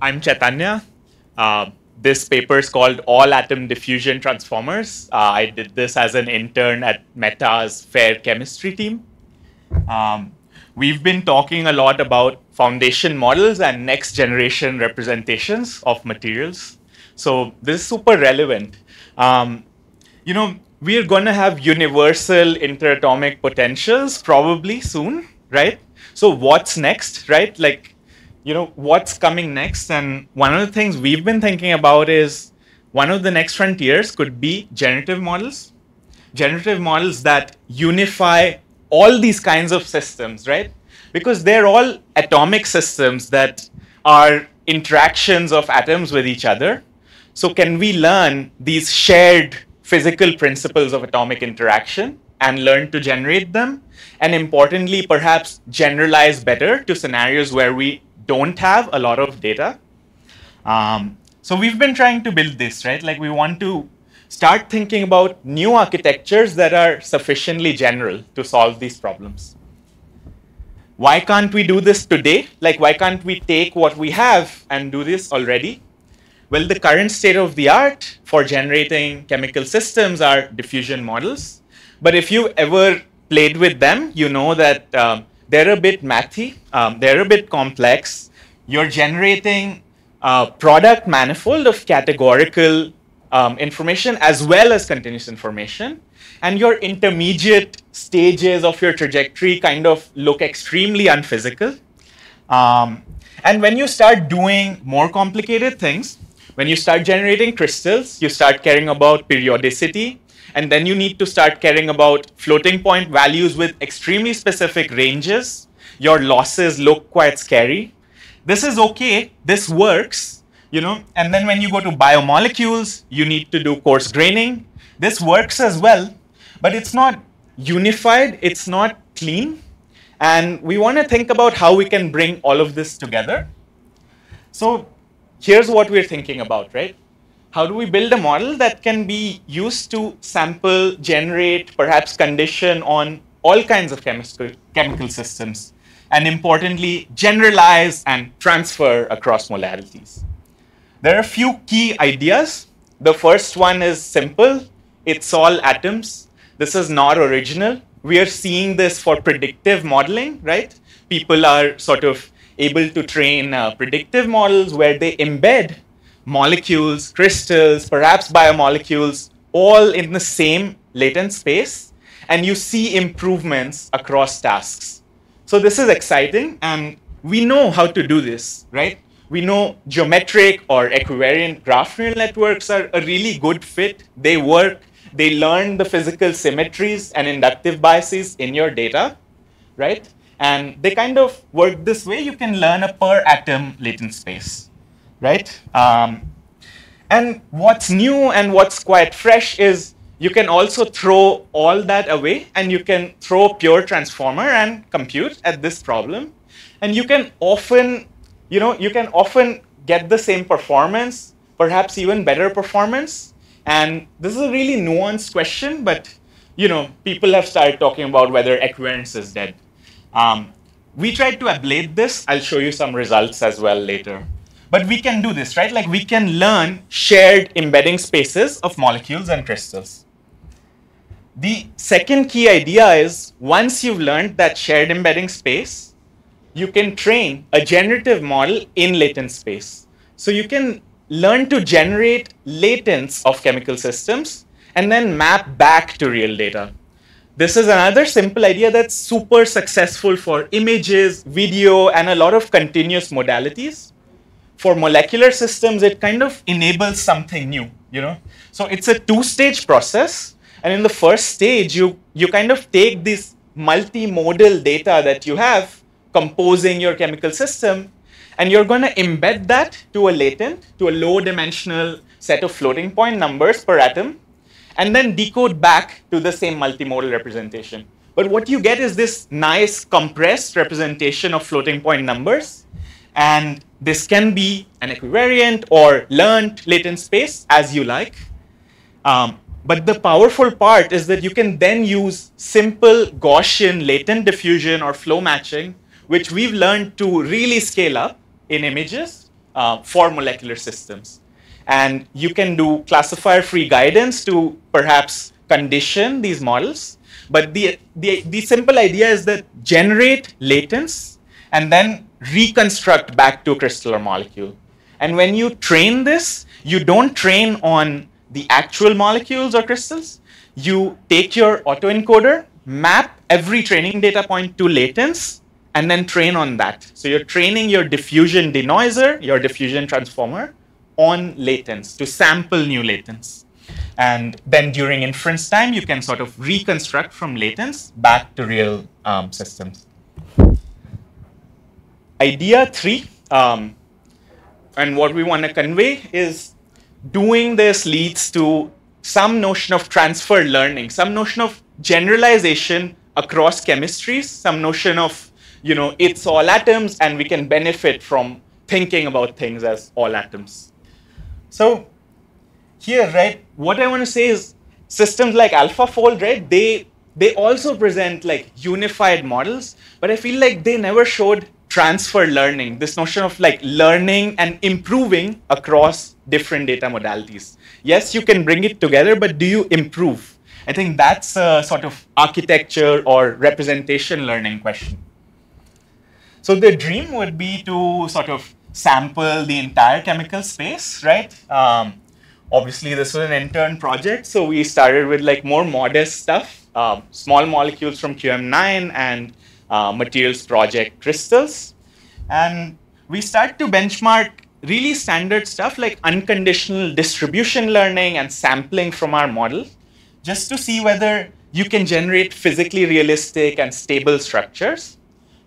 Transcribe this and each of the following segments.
I'm Chaitanya. Uh, this paper is called All Atom Diffusion Transformers. Uh, I did this as an intern at Meta's FAIR Chemistry team. Um, we've been talking a lot about foundation models and next generation representations of materials. So this is super relevant. Um, you know, we're going to have universal interatomic potentials probably soon, right? So what's next, right? Like, you know, what's coming next? And one of the things we've been thinking about is one of the next frontiers could be generative models. Generative models that unify all these kinds of systems, right? Because they're all atomic systems that are interactions of atoms with each other. So can we learn these shared physical principles of atomic interaction and learn to generate them? And importantly, perhaps generalize better to scenarios where we don't have a lot of data. Um, so we've been trying to build this, right? Like we want to start thinking about new architectures that are sufficiently general to solve these problems. Why can't we do this today? Like, why can't we take what we have and do this already? Well, the current state of the art for generating chemical systems are diffusion models. But if you ever played with them, you know that um, they're a bit mathy, um, they're a bit complex. You're generating a product manifold of categorical um, information as well as continuous information. And your intermediate stages of your trajectory kind of look extremely unphysical. Um, and when you start doing more complicated things, when you start generating crystals, you start caring about periodicity, and then you need to start caring about floating point values with extremely specific ranges. Your losses look quite scary. This is okay, this works, you know, and then when you go to biomolecules, you need to do coarse graining. This works as well, but it's not unified, it's not clean. And we want to think about how we can bring all of this together. So here's what we're thinking about, right? How do we build a model that can be used to sample, generate, perhaps condition on all kinds of chemical, chemical systems, and importantly, generalize and transfer across modalities? There are a few key ideas. The first one is simple. It's all atoms. This is not original. We are seeing this for predictive modeling, right? People are sort of able to train uh, predictive models where they embed molecules, crystals, perhaps biomolecules, all in the same latent space, and you see improvements across tasks. So this is exciting, and we know how to do this, right? we know geometric or equivariant graph neural networks are a really good fit. They work, they learn the physical symmetries and inductive biases in your data, right? And they kind of work this way. You can learn a per atom latent space, right? Um, and what's new and what's quite fresh is you can also throw all that away and you can throw pure transformer and compute at this problem. And you can often you know, you can often get the same performance, perhaps even better performance. And this is a really nuanced question, but you know, people have started talking about whether equivariance is dead. Um, we tried to ablate this. I'll show you some results as well later. But we can do this, right? Like we can learn shared embedding spaces of molecules and crystals. The second key idea is once you've learned that shared embedding space, you can train a generative model in latent space. So you can learn to generate latents of chemical systems and then map back to real data. This is another simple idea that's super successful for images, video, and a lot of continuous modalities. For molecular systems, it kind of enables something new, you know? So it's a two-stage process. And in the first stage, you, you kind of take this multimodal data that you have composing your chemical system, and you're going to embed that to a latent, to a low dimensional set of floating point numbers per atom, and then decode back to the same multimodal representation. But what you get is this nice compressed representation of floating point numbers. And this can be an equivariant or learned latent space as you like. Um, but the powerful part is that you can then use simple Gaussian latent diffusion or flow matching which we've learned to really scale up in images uh, for molecular systems. And you can do classifier free guidance to perhaps condition these models. But the, the, the simple idea is that generate latents and then reconstruct back to a crystal or molecule. And when you train this, you don't train on the actual molecules or crystals. You take your autoencoder, map every training data point to latents, and then train on that. So you're training your diffusion denoiser, your diffusion transformer, on latents to sample new latents. And then during inference time, you can sort of reconstruct from latents back to real um, systems. Idea three, um, and what we want to convey is doing this leads to some notion of transfer learning, some notion of generalization across chemistries, some notion of, you know, it's all atoms and we can benefit from thinking about things as all atoms. So here, right, what I want to say is systems like AlphaFold, right, they they also present like unified models, but I feel like they never showed transfer learning, this notion of like learning and improving across different data modalities. Yes, you can bring it together, but do you improve? I think that's a sort of architecture or representation learning question. So the dream would be to sort of sample the entire chemical space, right? Um, obviously, this was an intern project, so we started with like more modest stuff, uh, small molecules from QM9 and uh, materials project crystals. And we start to benchmark really standard stuff like unconditional distribution learning and sampling from our model, just to see whether you can generate physically realistic and stable structures.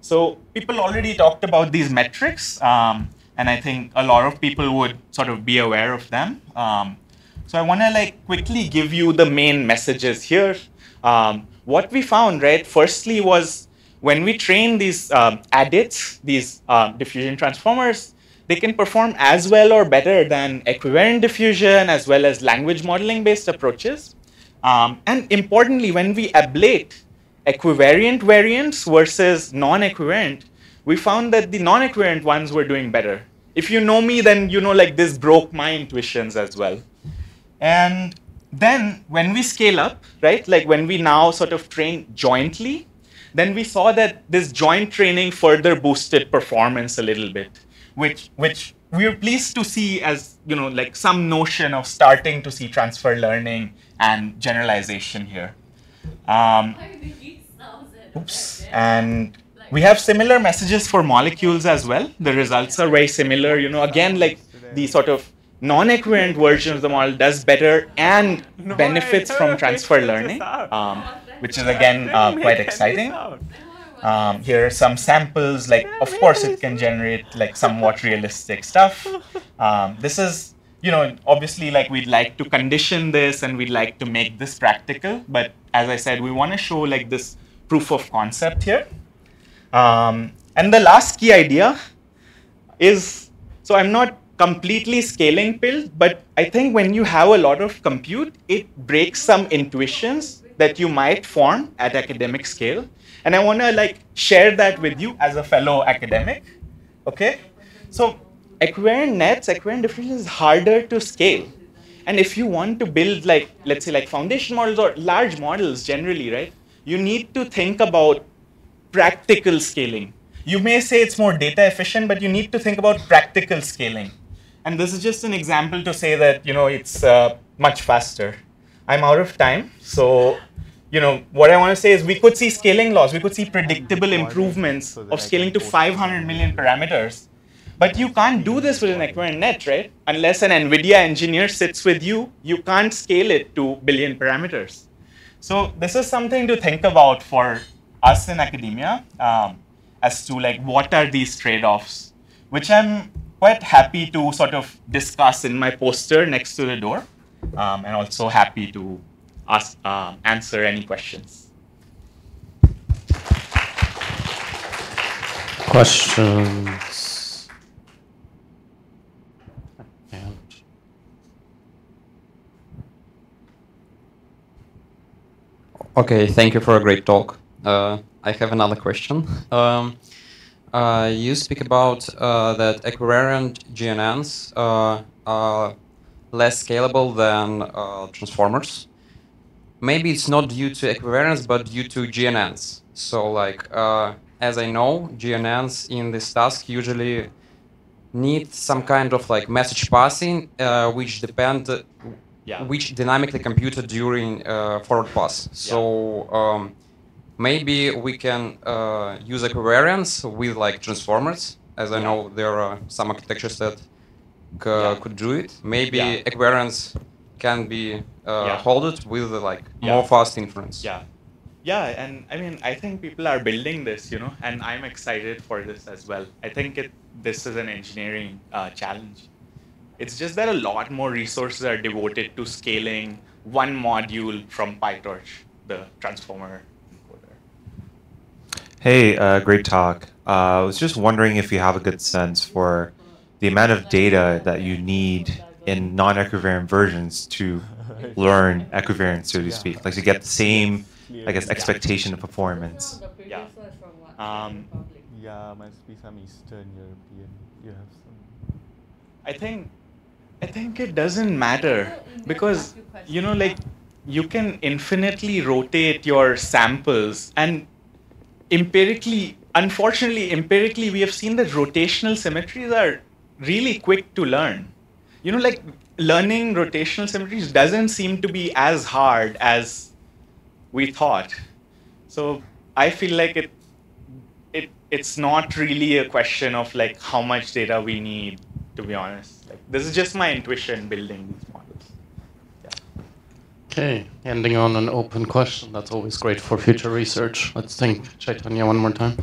So people already talked about these metrics, um, and I think a lot of people would sort of be aware of them. Um, so I want to like quickly give you the main messages here. Um, what we found, right, firstly was when we train these um, ADiTs, these uh, diffusion transformers, they can perform as well or better than equivariant diffusion as well as language modeling based approaches. Um, and importantly, when we ablate equivariant variants versus non-equivariant, we found that the non-equivariant ones were doing better. If you know me, then you know like this broke my intuitions as well. And then when we scale up, right, like when we now sort of train jointly, then we saw that this joint training further boosted performance a little bit, which, which we are pleased to see as you know like some notion of starting to see transfer learning and generalization here. Um, oops. And we have similar messages for molecules as well. The results are very similar. You know, again, like the sort of non-equivariant version of the model does better and benefits from transfer learning. Um, which is again uh, quite exciting. Um, here are some samples, like of course it can generate like somewhat realistic stuff. Um, this is, you know, obviously like we'd like to condition this and we'd like to make this practical, but as I said, we want to show like this proof of concept here. Um, and the last key idea is, so I'm not completely scaling build, but I think when you have a lot of compute, it breaks some intuitions that you might form at academic scale. And I want to like share that with you as a fellow academic. Okay? So equivariant nets, equivariant diffusion is harder to scale. And if you want to build like, let's say like foundation models or large models generally, right? You need to think about practical scaling. You may say it's more data efficient, but you need to think about practical scaling. And this is just an example to say that, you know, it's uh, much faster. I'm out of time, so you know, what I want to say is we could see scaling laws. We could see predictable improvements of scaling to 500 million parameters. But you can't do this with an equivariant net, right? Unless an NVIDIA engineer sits with you, you can't scale it to billion parameters. So this is something to think about for us in academia um, as to like what are these trade-offs, which I'm quite happy to sort of discuss in my poster next to the door, um, and also happy to ask, uh, answer any questions. Questions? Okay, thank you for a great talk. Uh, I have another question. Um, Uh, you speak about uh, that equivariant GNNs uh, are less scalable than uh, transformers. Maybe it's not due to equivariance, but due to GNNs. So, like, uh, as I know, GNNs in this task usually need some kind of like message passing, uh, which depend, Yeah. which dynamically computed during uh, forward pass. So. Um, maybe we can uh, use equivariance with like transformers. As I know, there are some architectures that Yeah. could do it. Maybe Yeah. equivariance can be uh, Yeah. holded with uh, like Yeah. more fast inference. Yeah. Yeah, and I mean, I think people are building this, you know, and I'm excited for this as well. I think it, this is an engineering uh, challenge. It's just that a lot more resources are devoted to scaling one module from PyTorch, the transformer encoder. Hey, uh, great talk. Uh, I was just wondering if you have a good sense for the amount of data that you need in non-equivariant versions to learn equivariance, so to speak, like to get the same, I guess, expectation of performance. Yeah. Um, Yeah, must be some Eastern European. You have some. I think I think it doesn't matter because you know like you can infinitely rotate your samples and empirically unfortunately empirically we have seen that rotational symmetries are really quick to learn you know like learning rotational symmetries doesn't seem to be as hard as we thought so i feel like it it it's not really a question of like how much data we need to be honest like this is just my intuition building these models yeah Okay, ending on an open question. That's always great for future research. Let's thank Chaitanya one more time.